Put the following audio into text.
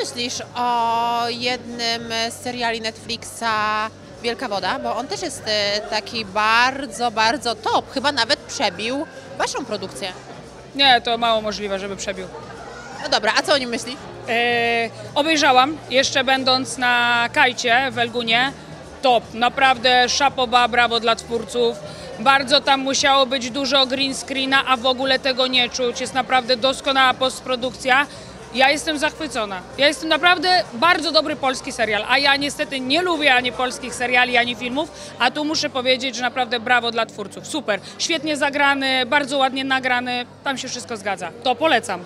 myślisz o jednym z seriali Netflixa Wielka Woda? Bo on też jest e, taki bardzo, bardzo top. Chyba nawet przebił waszą produkcję. Nie, to mało możliwe, żeby przebił. No dobra, a co o nim myślisz? E, obejrzałam, jeszcze będąc na kajcie w Elgunie. Top, naprawdę szapoba, brawo dla twórców. Bardzo tam musiało być dużo green screena, a w ogóle tego nie czuć. Jest naprawdę doskonała postprodukcja. Ja jestem zachwycona. Ja jestem naprawdę bardzo dobry polski serial, a ja niestety nie lubię ani polskich seriali, ani filmów, a tu muszę powiedzieć, że naprawdę brawo dla twórców. Super, świetnie zagrany, bardzo ładnie nagrany, tam się wszystko zgadza. To polecam.